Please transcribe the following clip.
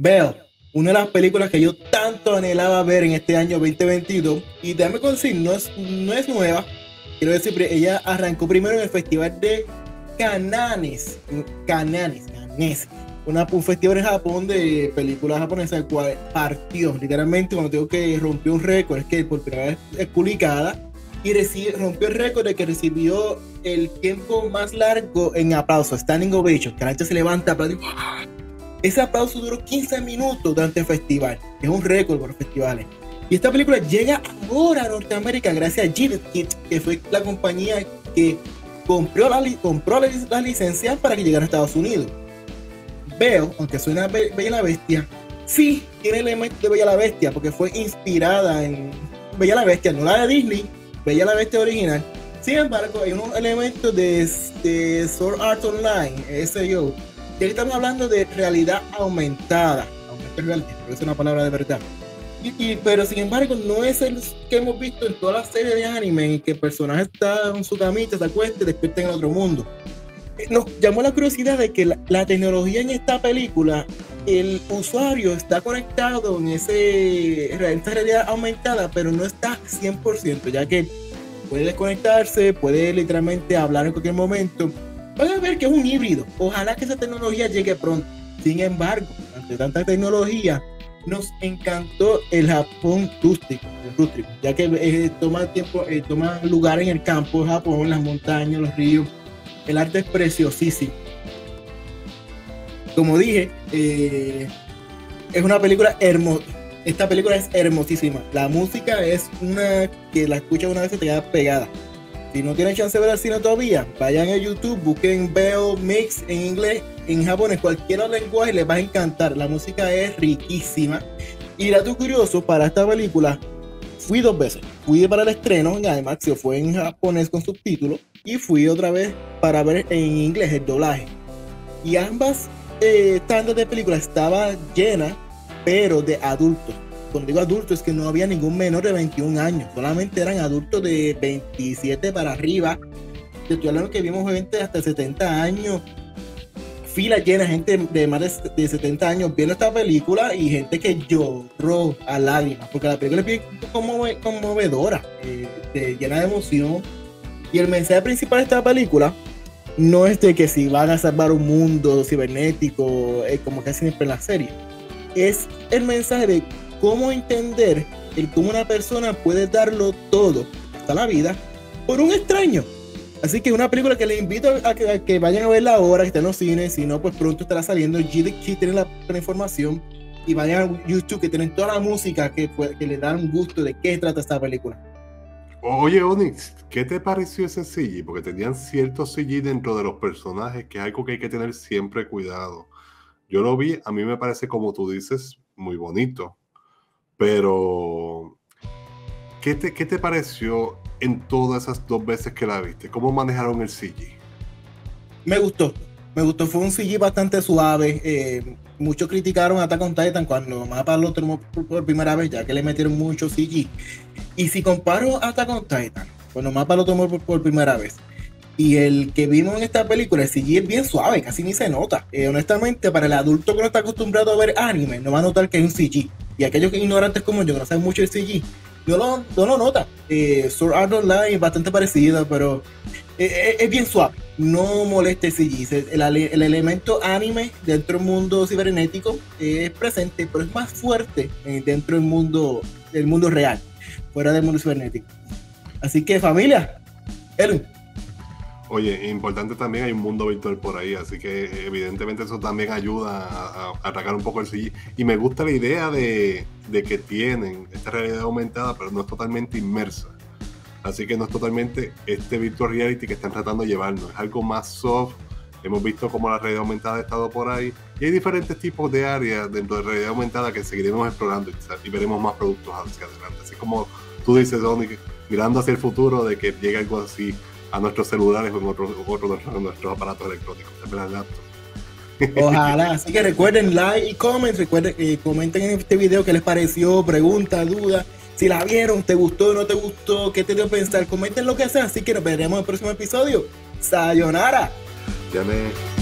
Veo una de las películas que yo tanto anhelaba ver en este año 2022. Y déjame decir, no es, no es nueva. Quiero decir, ella arrancó primero en el Festival de Cananes. Cananes, Cananes. Un festival en Japón de películas japonesas, el cual partió literalmente cuando tengo que rompió un récord, es que por primera vez es publicada y rompió el récord de que recibió el tiempo más largo en aplauso, standing ovation, que la gente se levanta, aplaudir. Ese aplauso duró 15 minutos durante el festival. Es un récord por los festivales. Y esta película llega ahora a Norteamérica gracias a Gillette Kids, que fue la compañía que compró la, compró la, licencia para que llegara a Estados Unidos. Veo, aunque suena Bella la Bestia, sí tiene elementos de Bella la Bestia, porque fue inspirada en Bella la Bestia, no la de Disney, Bella la Bestia original. Sin embargo, hay unos elementos de, de Sword Art Online, SAO, y aquí estamos hablando de realidad aumentada. Aumentar es una palabra de verdad. Pero sin embargo, no es el que hemos visto en todas las series de anime en que el personaje está en su camita, se acuesta y despierta en otro mundo. Eh, nos llamó la curiosidad de que la, tecnología en esta película, el usuario está conectado en, esta realidad aumentada, pero no está 100%, ya que puede desconectarse, puede literalmente hablar en cualquier momento van a ver que es un híbrido. Ojalá que esa tecnología llegue pronto. Sin embargo, ante tanta tecnología, nos encantó el Japón rústico, rústico ya que eh, toma tiempo, eh, toma lugar en el campo Japón, las montañas, los ríos. El arte es preciosísimo. Como dije, eh, es una película hermosa. Esta película es hermosísima. La música es una que la escuchas una vez y te queda pegada. Si no tienen chance de ver el cine todavía, vayan a YouTube, busquen Bell Mix en inglés, en japonés, cualquier lenguaje les va a encantar. La música es riquísima. Y dato curioso, para esta película fui dos veces. Fui para el estreno en IMAX, fue en japonés con subtítulos, y fui otra vez para ver en inglés el doblaje. Y ambas eh, tandas de película estaba llena, pero de adultos cuando digo adultos es que no había ningún menor de 21 años, solamente eran adultos de 27 para arriba. Te estoy hablando que vimos gente hasta 70 años, fila llena, gente de más de 70 años viendo esta película y gente que lloró a lágrimas, porque la película es bien conmovedora, eh, llena de emoción. Y el mensaje principal de esta película no es de que si van a salvar un mundo cibernético, eh, como casi siempre en la serie, es el mensaje de cómo entender el cómo una persona puede darlo todo, hasta la vida, por un extraño. Así que una película que les invito a que, vayan a verla ahora, que está en los cines, si no, pues pronto estará saliendo. GDK tiene la, la, información y vayan a YouTube que tienen toda la música que, que le dan un gusto de qué trata esta película. Oye, Onyx, ¿qué te pareció ese CG? Porque tenían cierto CG dentro de los personajes, que es algo que hay que tener siempre cuidado. Yo lo vi, a mí me parece, como tú dices, muy bonito. Pero, ¿qué te, ¿qué te pareció en todas esas dos veces que la viste? ¿Cómo manejaron el CG? Me gustó, me gustó, fue un CG bastante suave. Eh, muchos criticaron a Attack on Titan cuando Mapa lo tomó por, primera vez, ya que le metieron mucho CG. Y si comparo a Attack on Titan, cuando Mapa lo tomó por, primera vez, y el que vimos en esta película, el CG es bien suave, casi ni se nota. Eh, honestamente, para el adulto que no está acostumbrado a ver anime, no va a notar que hay un CG. Y aquellos ignorantes como yo, no saben mucho de CG, no lo, no lo nota. Eh, Sword Art Online es bastante parecida, pero eh, eh, es, bien suave. No molesta el CG. El, el, elemento anime dentro del mundo cibernético es presente, pero es más fuerte dentro del mundo, del mundo real, fuera del mundo cibernético. Así que familia, Eren, Oye, importante también hay un mundo virtual por ahí, así que evidentemente eso también ayuda a, atacar un poco el CG. Y me gusta la idea de, que tienen esta realidad aumentada, pero no es totalmente inmersa. Así que no es totalmente este virtual reality que están tratando de llevarnos, es algo más soft. Hemos visto cómo la realidad aumentada ha estado por ahí. Y hay diferentes tipos de áreas dentro de realidad aumentada que seguiremos explorando y veremos más productos hacia adelante. Así como tú dices, Donny, mirando hacia el futuro de que llegue algo así a nuestros celulares o en otros, otro, nuestros aparatos electrónicos, Ojalá, así que recuerden like y comment, recuerden, eh, comenten en este video qué les pareció, pregunta, duda, si la vieron, te gustó no te gustó, qué te dio a pensar, comenten lo que sea, así que nos veremos en el próximo episodio. Sayonara. Ya me